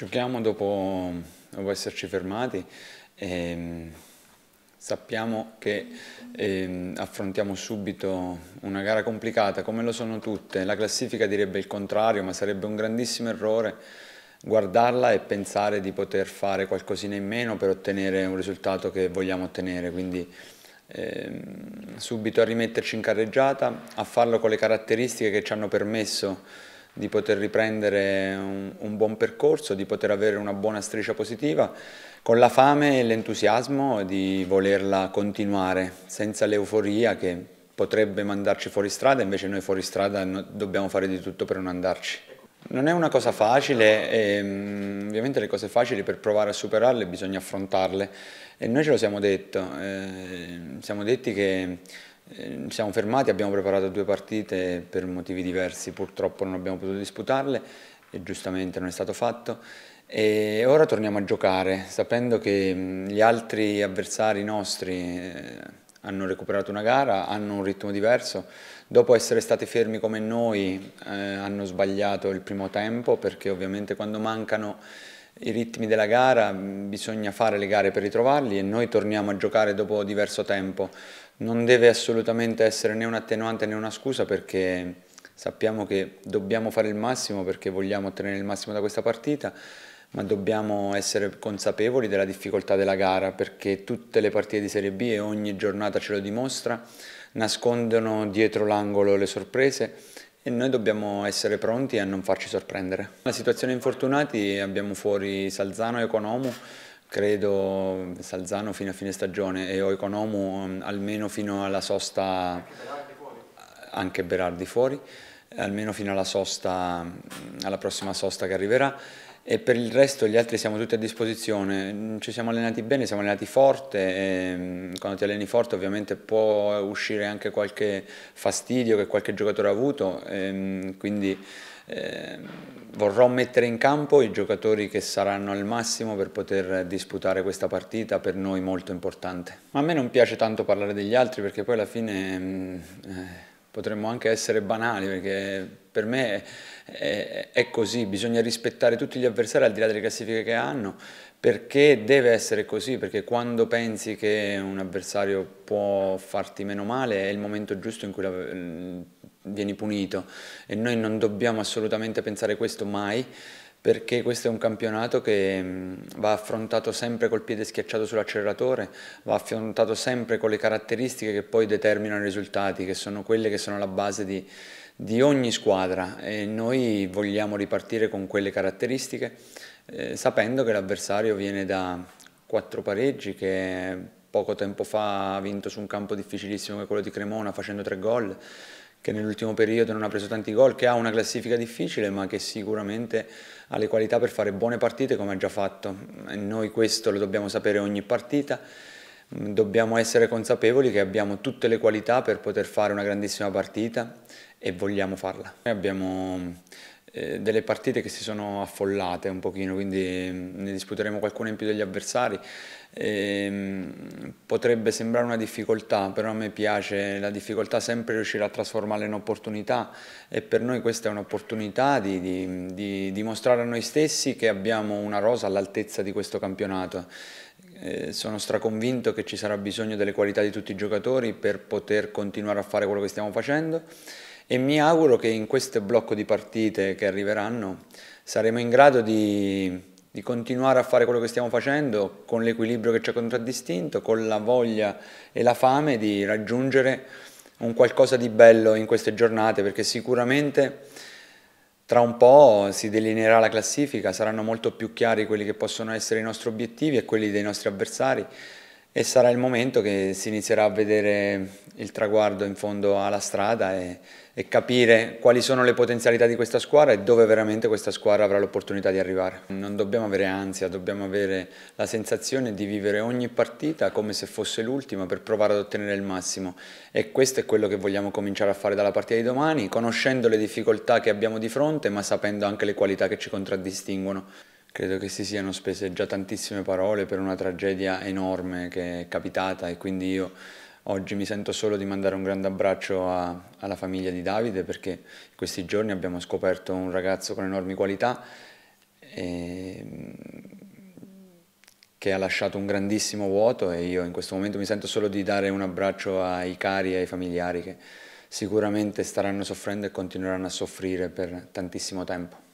Giochiamo dopo, dopo esserci fermati e sappiamo che eh, affrontiamo subito una gara complicata come lo sono tutte. La classifica direbbe il contrario, ma sarebbe un grandissimo errore guardarla e pensare di poter fare qualcosina in meno per ottenere un risultato che vogliamo ottenere. Quindi ehm, subito a rimetterci in carreggiata, a farlo con le caratteristiche che ci hanno permesso di poter riprendere un, un, buon percorso, di poter avere una buona striscia positiva, con la fame e l'entusiasmo di volerla continuare, senza l'euforia che potrebbe mandarci fuori strada, invece noi fuori strada dobbiamo fare di tutto per non andarci. Non è una cosa facile, e, ehm, ovviamente le cose facili per provare a superarle bisogna affrontarle e noi ce lo siamo detto, eh, siamo detti che siamo fermati, abbiamo preparato due partite per motivi diversi, purtroppo non abbiamo potuto disputarle e giustamente non è stato fatto. E ora torniamo a giocare, sapendo che gli altri avversari nostri eh, hanno recuperato una gara, hanno un ritmo diverso, dopo essere stati fermi come noi eh, hanno sbagliato il primo tempo perché ovviamente quando mancano i ritmi della gara bisogna fare le gare per ritrovarli e noi torniamo a giocare dopo diverso tempo. Non deve assolutamente essere né un attenuante né una scusa perché sappiamo che dobbiamo fare il massimo perché vogliamo ottenere il massimo da questa partita, ma dobbiamo essere consapevoli della difficoltà della gara perché tutte le partite di Serie B e ogni giornata ce lo dimostra, nascondono dietro l'angolo le sorprese e noi dobbiamo essere pronti a non farci sorprendere. La situazione infortunati abbiamo fuori Salzano e Economo credo Salzano fino a fine stagione e Oeconomu mm, almeno fino alla sosta, anche Berardi fuori, almeno fino alla sosta, mm, alla prossima sosta che arriverà e per il resto gli altri siamo tutti a disposizione, mm, ci siamo allenati bene, siamo allenati forte e quando ti alleni forte ovviamente può uscire anche qualche fastidio che qualche giocatore ha avuto, quindi eh, vorrò mettere in campo i giocatori che saranno al massimo per poter disputare questa partita per noi molto importante. Ma a me non piace tanto parlare degli altri perché poi alla fine mm, eh, potremmo anche essere banali perché per me è, è, così, bisogna rispettare tutti gli avversari al di là delle classifiche che hanno. Perché deve essere così, perché quando pensi che un avversario può farti meno male è il momento giusto in cui la, vieni punito. E noi non dobbiamo assolutamente pensare questo mai perché questo è un campionato che va affrontato sempre col piede schiacciato sull'acceleratore, va affrontato sempre con le caratteristiche che poi determinano i risultati, che sono quelle che sono la base di, di ogni squadra. E noi vogliamo ripartire con quelle caratteristiche eh, sapendo che l'avversario viene da quattro pareggi che poco tempo fa ha vinto su un campo difficilissimo come quello di Cremona facendo tre gol che nell'ultimo periodo non ha preso tanti gol, che ha una classifica difficile ma che sicuramente ha le qualità per fare buone partite come ha già fatto e noi questo lo dobbiamo sapere ogni partita, dobbiamo essere consapevoli che abbiamo tutte le qualità per poter fare una grandissima partita e vogliamo farla. Noi abbiamo eh, delle partite che si sono affollate un pochino, quindi mm, ne disputeremo qualcuna in più degli avversari. Eh, potrebbe sembrare una difficoltà, però a me piace la difficoltà sempre riuscire a trasformarla in opportunità e per noi questa è un'opportunità di, di, di dimostrare a noi stessi che abbiamo una rosa all'altezza di questo campionato. Eh, sono straconvinto che ci sarà bisogno delle qualità di tutti i giocatori per poter continuare a fare quello che stiamo facendo e mi auguro che in questo blocco di partite che arriveranno saremo in grado di, di continuare a fare quello che stiamo facendo con l'equilibrio che ci ha contraddistinto, con la voglia e la fame di raggiungere un qualcosa di bello in queste giornate perché sicuramente tra un po' si delineerà la classifica, saranno molto più chiari quelli che possono essere i nostri obiettivi e quelli dei nostri avversari e sarà il momento che si inizierà a vedere il traguardo in fondo alla strada e, e, capire quali sono le potenzialità di questa squadra e dove veramente questa squadra avrà l'opportunità di arrivare. Non dobbiamo avere ansia, dobbiamo avere la sensazione di vivere ogni partita come se fosse l'ultima per provare ad ottenere il massimo e questo è quello che vogliamo cominciare a fare dalla partita di domani, conoscendo le difficoltà che abbiamo di fronte ma sapendo anche le qualità che ci contraddistinguono. Credo che si siano spese già tantissime parole per una tragedia enorme che è capitata e quindi io oggi mi sento solo di mandare un grande abbraccio a, alla famiglia di Davide perché in questi giorni abbiamo scoperto un ragazzo con enormi qualità e che ha lasciato un grandissimo vuoto e io in questo momento mi sento solo di dare un abbraccio ai cari e ai familiari che sicuramente staranno soffrendo e continueranno a soffrire per tantissimo tempo.